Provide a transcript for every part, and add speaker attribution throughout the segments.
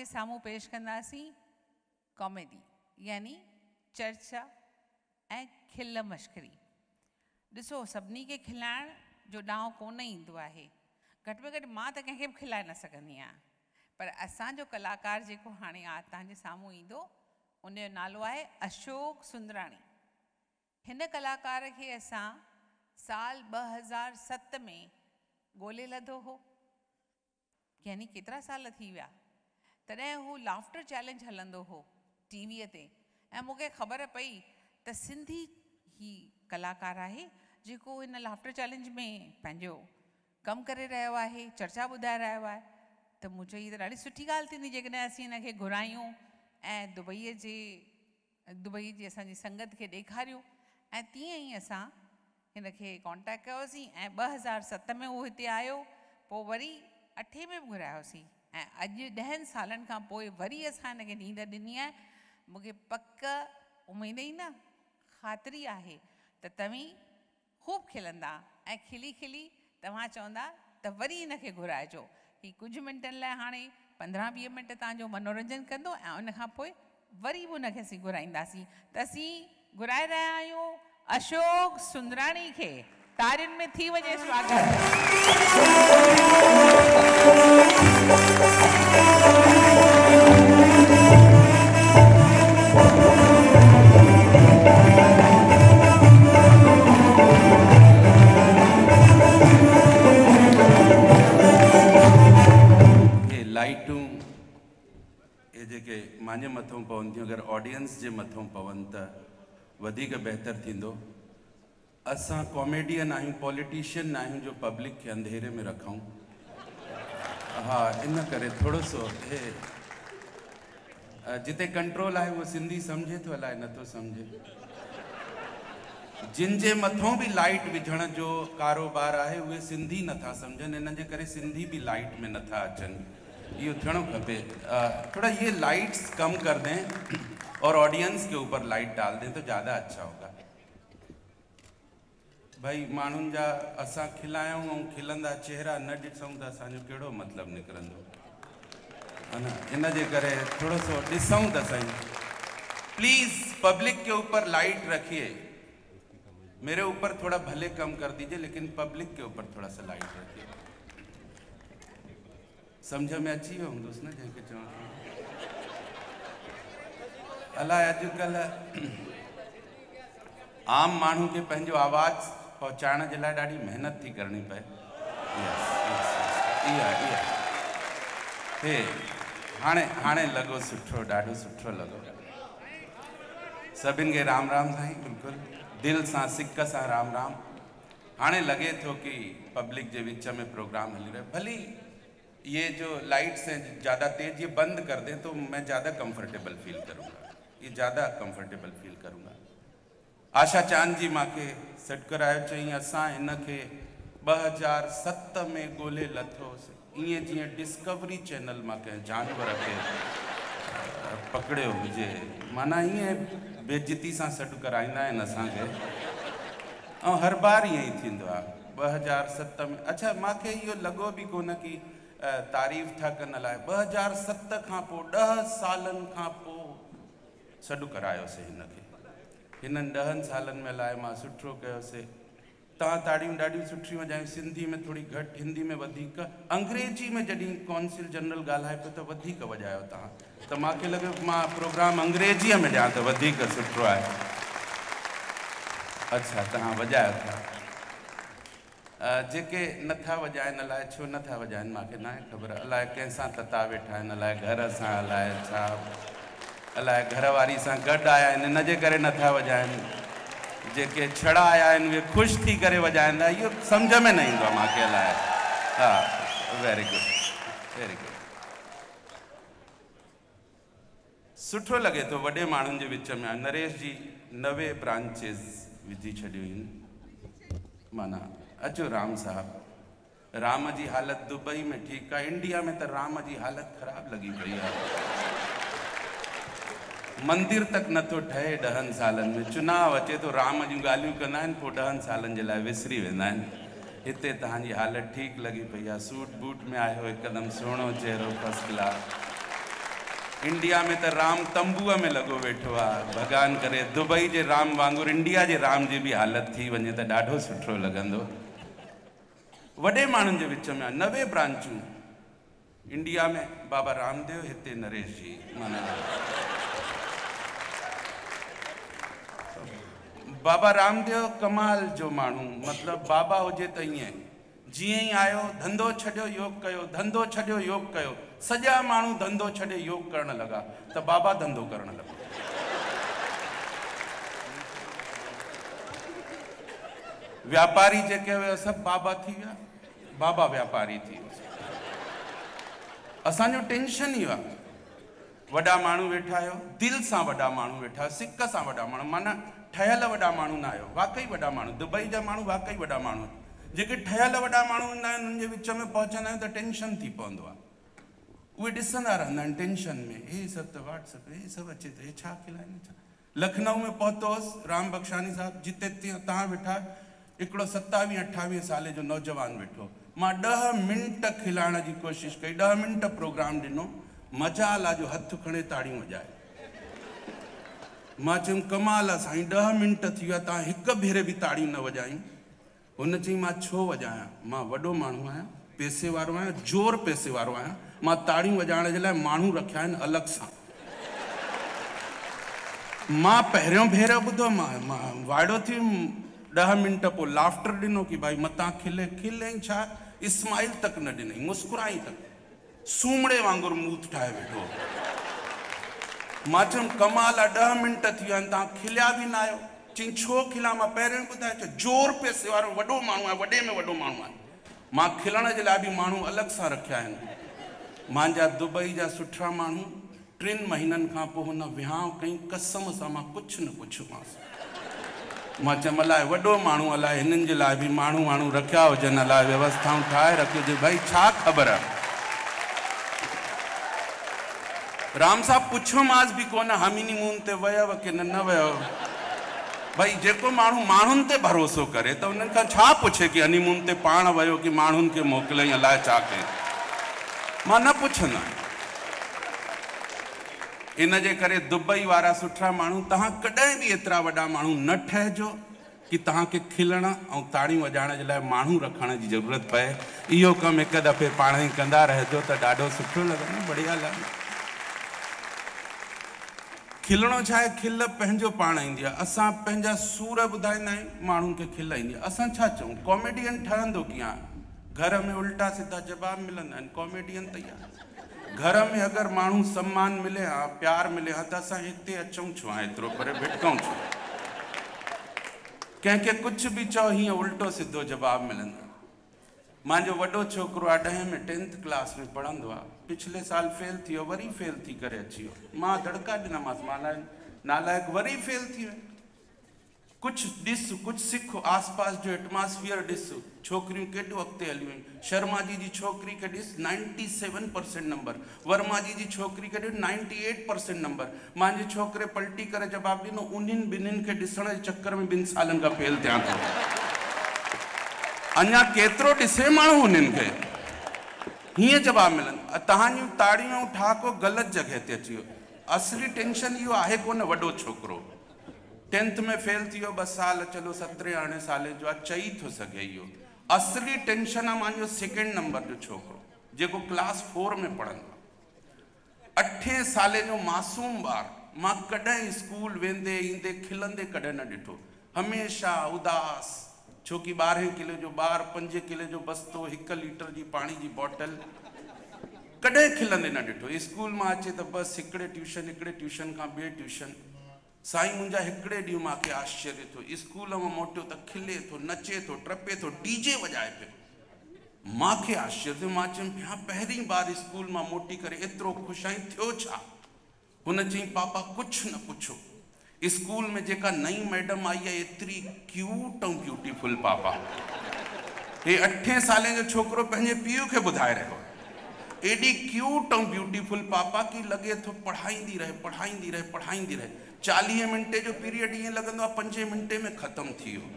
Speaker 1: तव्हांजे साम्हूं पेश कंदासीं कॉमेडी, यानी चर्चा ऐं खिल मश्करी। ॾिसो सभिनी खे खिलाइण जो ॾांहुं कोन ईंदो आहे घटि में घटि माँ त कंहिंखे बि खिलाए न सघंदी आहियाँ। पर असांजो कलाकार जेको हाणे आ तव्हांजे साम्हूं ईंदो उनजो नालो आहे अशोक सुंदराणी। हिन कलाकार खे असां साल ॿ हज़ार सत में ॻोल्हे लधो हो। यानी केतिरा साल थी विया? तॾहिं हू लाफ्टर चैलेंज हलंदो हो टीवीअ ते। ऐं मूंखे ख़बर पई त सिंधी ही कलाकार आहे, जेको हिन लाफ्टर चैलेंज में पंहिंजो कमु करे रहियो आहे, चर्चा ॿुधाए रहियो आहे। त मूं चई त ॾाढी सुठी ॻाल्हि थींदी, जेकॾहिं असीं हिन खे घुरायूं ऐं दुबईअ जे दुबई जी असांजी संगत खे ॾेखारियूं। ऐं तीअं ई असां कॉन्टेक्ट कयोसीं ऐं ॿ हज़ार सत में उहो हिते आयो, पोइ वरी अठे में बि घुरायोसीं। ऐं अॼु ॾहनि वरी असां हिन खे नींड ॾिनी आहे। मूंखे पक उमेद ई न, ख़ातिरी आहे त तव्हीं ख़ूब खिलंदा ऐं खिली खिली तव्हां चवंदा त वरी खे घुराइजो। ही कुझु मिंटनि लाइ हाणे पंद्रहं वीह मिंट तव्हांजो मनोरंजन कंदो उन वरी बि हुनखे असीं घुराईंदासीं। त असीं घुराए रहिया आहियूं अशोक सुंदराणी खे। तारियुनि में थी वञे स्वागत।
Speaker 2: मथां पवनि त वधीक कॉमेडियन आहियूं, पॉलिटिशियन आहियूं जो पब्लिक खे अंधेरे में रखूँ। हा, इन करे थोरो सो, हे जिते कंट्रोल आहे, उहो सिंधी सम्झे थो, अलाए नथो सम्झे। जिन जे मथां बि लाइट विझण जो कारोबार आहे, उहे सिंधी नथा सम्झनि। इन करे सिंधी बि लाइट में नथा अचनि। इहो थियणो खपे। ये लाइट्स कम कर दें। और ऑडियंस के ऊपर लाइट डाल दें तो ज़्यादा अच्छा होगा। भाई माण्हुनि जा असां खिलायूं ऐं खिलंदा चेहरा, न ॾिसूं त असांजो कहिड़ो मतिलबु निकिरंदो है ना? इन जे करे थोरो सो ॾिसूं त सही प्लीज़ पब्लिक के ऊपर लाइट रखिए। मेरे ऊपर थोड़ा भले कम कर दीजिए, लेकिन पब्लिक के ऊपर थोड़ा सा लाइट रखिए। सम्झ में अची वियो हूंदुसि न चवां अलाए अॼुकल्ह आम माण्हू खे पंहिंजो आवाज़ पहुचाइण जे लाइ ॾाढी महिनत थी yes, yes. इहा इहा। हे हाणे हाणे लॻो सुठो ॾाढो सुठो लॻो। सभिनि खे राम राम साईं बिल्कुलु। दिलि सां सिक सां राम राम। हाणे लॻे थो कि पब्लिक जे विच में प्रोग्राम हली रहे भली ये जो लाइट्स हैं ज़्यादा तेज ये बंद कर दें तो मैं ज़्यादा कंफर्टेबल फील करूँगा। ये ज़्यादा कंफर्टेबल फील करूँगा। आशा चाँद जी मूंखे सॾु करायो चई असां हिन खे। ॿ हज़ार सत में ॻोल्हे लथोसीं ईअं जीअं डिस्कवरी चैनल माँ कंहिं जानवर खे पकड़ियो हुजे माना ईअं बेइज़ती सां सॾु कराईंदा आहिनि असांखे ऐं हर बार ईअं ई थींदो आहे ॿ हज़ार सत में। अच्छा मूंखे इहो लॻो बि कोन की तारीफ़ था कनि अलाए ॿ हज़ार सत खां पोइ ॾह सालनि खां सॾु करायोसीं हिन खे हिननि ॾहनि सालनि में अलाए माँ सुठो कयोसीं। तव्हां ताड़ियूं ॾाढियूं सुठियूं वॼायूं। सिंधी में थोरी घटि, हिंदी में वधीक। अंग्रेज़ी में जॾहिं कौंसिल जनरल ॻाल्हाए पियो त वधीक वॼायो तव्हां। त मूंखे माँ प्रोग्राम अंग्रेजीअ में ॾियाँ त वधीक सुठो आहे। अच्छा तव्हां वॼायो था। जेके नथा वॼाइनि अलाए छो नथा वॼाइनि, मूंखे न आहे ख़बर। अलाए कंहिंसां तता वेठा आहिनि अलाए घर सां अलाए छा? अलाए घरवारी सां गॾु आया आहिनि इन जे करे नथा वॼाइनि। जेके छड़ा आया आहिनि, उहे ख़ुशि थी करे वॼाईंदा, इहो सम्झ में न ईंदो आहे मूंखे अलाए। हा वेरी गुड वेरी गुड सुठो लॻे थो वॾे माण्हुनि जे विच में नरेश जी नवे ब्रांचिस विझी छॾियूं आहिनि। माना, अचो राम साहब। राम जी हालत दुबई में ठीकु आहे, इंडिया में त राम जी हालत ख़राबु लॻी पई आहे। मंदिर तक नथो ठहे ॾहनि सालनि में। चुनाव अचे थो राम जूं ॻाल्हियूं कंदा आहिनि, पोइ विसरी वेंदा आहिनि। हिते हालत ठीकु लॻी पई सूट बूट में आहियो हिकदमि सुहिणो चहिरो फस्ट क्लास इंडिया में त राम तंबूअ में लॻो वेठो आहे। भॻवान करे दुबई जे राम वांगुरु इंडिया जे राम जी बि हालति थी वञे त ॾाढो सुठो लॻंदो। वॾे माण्हुनि जे विच में नवे ब्रांचूं। इंडिया में बाबा रामदेव, हिते नरेश जी, माना बाबा रामदेव कमाल जो माण्हू, मतिलबु बाबा हुजे त ईअं। जीअं ई आयो, धंधो छॾियो, योग कयो, धंधो छॾियो, योग कयो। सॼा माण्हू धंधो छॾे, योग करणु लॻा, त बाबा धंधो करणु लॻा। व्यापारी जेके हुया, सभु बाबा थी विया। बाबा व्यापारी थी विया। टेंशन इहो आहे वॾा माण्हू वेठा आहियो, दिलि सां वॾा माण्हू वेठा सिक सां वॾा माण्हू, माना ठहियल वॾा माण्हू न वाक़ई वॾा माण्हू, दुबई जा माण्हू वाक़ई वॾा माण्हू जेके ठहियल वॾा माण्हू ईंदा आहिनि विच में पहुचंदा आहियूं त टेंशन थी पवंदो आहे। उहे टेंशन में, हे सभु त व्हाट्सअप हे सभु अचे थो, हे छा लखनऊ में पहुतोसि, राम बख्शानी साहिबु, जिते तव्हां वेठा, हिकिड़ो सतावीह अठावीह साले जो नौजवान वेठो। माँ ॾह मिंट खिलाइण जी कोशिशि कई, ॾह मिंट प्रोग्राम ॾिनो, मजाला जो हथु खणे ताड़ियूं वॼाए। माँ चयुमि, कमाल आहे साईं, ॾह मिंट थी विया, तव्हां हिकु भेरे बि ताड़ियूं न वॼायूं। हुन चई, माँ छो वॼायां? माँ वॾो माण्हू आहियाँ, पैसे वारो आहियाँ, ज़ोर पैसे वारो आहियाँ। माँ ताड़ियूं वॼाइण जे लाइ माण्हू रखिया आहिनि अलॻि सां। माँ पहिरियों भेरो ॿुधो, माँ माँ वाइड़ो थी ॾह मिंट पोइ लाफ्टर ॾिनो की भाई मतां खिले खिले छा? इस्माइल तक न ॾिनई, मुस्कुराई तक। सूमड़े वांगुरु मूत ठाहे वेठो माँ कमाल आहे ॾह मिंट थी विया आहिनि तव्हां खिलिया बि छो खिलिया माँ पहिरियों ज़ोर पैसे वारो वॾो माण्हू आहे, वॾे में वॾो माण्हू माँ खिलण जे लाइ बि माण्हू अलॻि सां दुबई जा सुठा माण्हू, टिनि महीननि खां पोइ कई कसम सां माँ कुझु न पुछियोमांसि माँ चयमि अलाए वॾो माण्हू, अलाए हिननि जे लाइ बि माण्हू माण्हू रखिया हुजनि, अलाए व्यवस्थाऊं हुजे। छा ख़बर आहे? राम साहब पुछियोमांसि बि कोन हमीनी मून ते वयव की न न वयव भई जेको माण्हू माण्हुनि ते भरोसो करे, त उन्हनि खां छा पुछे की हनीमून ते पाण वियो की माण्हुनि खे मोकिलियईं अलाए छा कयईं माँ न पुछंदो इन जे करे दुबई वारा सुठा माण्हू तव्हां कॾहिं बि एतिरा वॾा माण्हू न ठहिजो की तव्हांखे खिलण ऐं ताड़ियूं वॼाइण जे लाइ माण्हू रखण जी ज़रूरत पए। इहो कमु हिकु दफ़े पाण ई कंदा रहिजो, त ॾाढो सुठो लॻंदो, बढ़िया लॻंदो। खिलणो छा आहे, खिल पंहिंजो पाण ईंदी असां सूर ॿुधाईंदा आहियूं खे खिल ईंदी आहे। असां छा चऊं कॉमेडियन ठहंदो कीअं घर में उल्टा सिधा जवाब मिलंदा आहिनि कॉमेडियन तयारु। घर में अगरि माण्हू सम्मान मिले, हा, प्यार मिले, हा, त असां हिते अचूं छो आहे एतिरो परे भिटकूं छो? कंहिंखे कुझु बि चओ, हीअं उल्टो सिधो जवाबु मिलंदो। मुंहिंजो वॾो छोकिरो आहे ॾहें में, टेंथ क्लास में आहे पिछले साल फेल थी वरी फेल थी करे अची वियो माँ दड़का ॾिनमांसि नालायक वरी फेल थी वियो। कुझु ॾिस कुझु सिख, आसपास जो एटमॉस्फेयर ॾिस, छोकिरियूं केॾो अॻिते हलियूं शर्मा जी जी छोकिरी खे ॾिस, ninety seven percent number. Verma ji जी छोकिरी खे ॾिस, नाइंटी एट परसेंट नंबर। मुंहिंजे छोकिरे पलटी करे जवाबु ॾिनो, उन्हनि ॿिन्हिनि खे ॾिसण जे चकर में ॿिनि सालनि खां फेल थियाँ अञा केतिरो ॾिसे माण्हू उन्हनि खे हीअं जवाबु मिलनि। तव्हांजूं ताड़ियूं ठाको ग़लति जॻह ते अची वियो असली टेंशन इहो आहे कोन वॾो छोकिरो। टेंथ में फेल थी वियो ॿ साल, चलो सतरहें अरिड़हें साले जो चई थो सघे इहो। असली टेंशन आहे मुंहिंजो सेकेंड नंबर जो छोकिरो, जेको क्लास फोर में पढ़ंदो। आहे साले जो मासूम ॿारु, माँ कॾहिं स्कूल वेंदे, ईंदे, खिलंदे कॾहिं न ॾिठो। हमेशह उदास छोकी ॿारहें किले जो ॿारु पंज किले जो बस्तो, हिकु लीटर जी पाणी जी बॉटल। कॾहिं खिलंदे न ॾिठो। स्कूल माँ अचे त बसि हिकिड़े ट्यूशन हिकिड़े ट्यूशन खां ॿिए ट्यूशन। साईं, मुंहिंजा हिकिड़े ॾींहुं मूंखे आश्चर्य थियो। स्कूल माँ मोटियो त खिले थो, नचे थो टपे थो, डीजे वॼाए पियो। मूंखे आश्चर्य थियो। माँ बार स्कूल माँ मोटी करे एतिरो ख़ुशि छा? हुन चयईं, पापा कुझु न पुछो। स्कूल में जेका नई मैडम आई है, एतरी क्यूट ऐं ब्यूटीफुल पापा। हे अठे साले जो छोकिरो पंहिंजे पीउ खे ॿुधाए रहियो एॾी क्यूट ऐं ब्यूटीफुल पापा की लॻे थो पढ़ाईंदी रहे पढ़ाईंदी रहे पढ़ाईंदी रहे। चालीह मिंटे जो पीरियड ईअं लॻंदो आहे पंजे मिंटे में ख़तमु थी वियो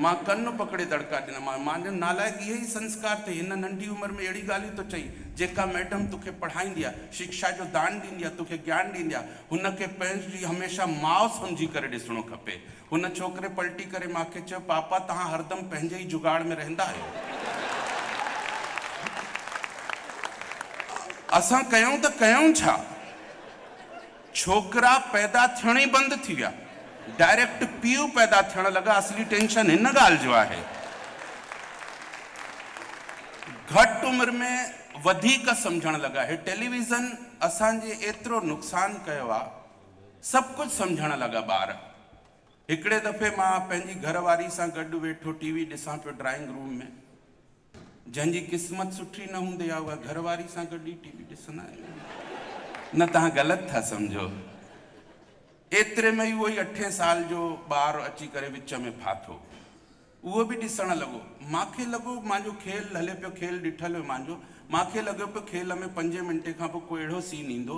Speaker 2: माँ कन पकड़े दड़का ॾिना माँ मुंहिंजो नालायक इहे संस्कार थिए हिन नंढी उमिरि में अहिड़ी ॻाल्हियूं थो चई। जेका मैडम तोखे पढ़ाईंदी आहे शिक्षा जो दान ॾींदी आहे, तोखे ज्ञान ॾींदी आहे हुनखे पंहिंजी हमेशह माउ सम्झी करे ॾिसणो खपे। हुन छोकिरे पलटी करे मूंखे चयो, पापा, तव्हां हरदम पंहिंजे ई जुगाड़ में रहंदा आहियो। असां कयूं त कयूं छा? छोकिरा पैदा थियण बंदि थी विया। डायरेक्ट पीउ पैदा थियण लॻा असली टेंशन हिन ॻाल्हि जो आहे। घटि उमिरि में वधीक सम्झण लॻा हे टेलीविज़न असांजे एतिरो नुक़सानु कयो आहे सभु कुझु सम्झण लॻा ॿार। हिकिड़े दफ़े माँ पंहिंजी घरवारी सां गॾु वेठो टीवी ॾिसां पियो ड्राइंग रूम में। जंहिंजी क़िस्मत सुठी न हूंदी आहे, उहा घरवारी सां गॾु ई टीवी ॾिसंदा आहियूं न तव्हां ग़लति था सम्झो। एतिरे में ई उहो अठे साल जो ॿारु अची करे विच में फाथो। उहो बि ॾिसणु लॻो। मूंखे लॻो मुंहिंजो खेल हले पियो, खेल ॾिठल हुयो मुंहिंजो मूंखे लॻो पियो खेल में पंजे मिंटे खां पोइ कोई अहिड़ो सीन ईंदो,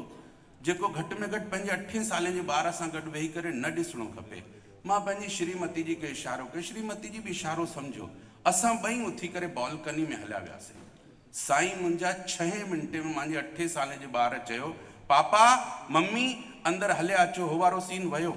Speaker 2: जेको घटि में घटि पंहिंजे अठे साले जे ॿार सां गॾु वेही करे न ॾिसणो खपे। माँ पंहिंजी श्रीमती जी खे इशारो कयो, श्रीमती जी बि इशारो सम्झो। असां ॿई उथी करे बॉल्कनी में हलिया वियासीं। साईं मुंहिंजा छहें मिंटे में मुंहिंजे अठे साले जे ॿार चयो पापा मम्मी अंदर हलिया अचो हो वारो सीन वियो।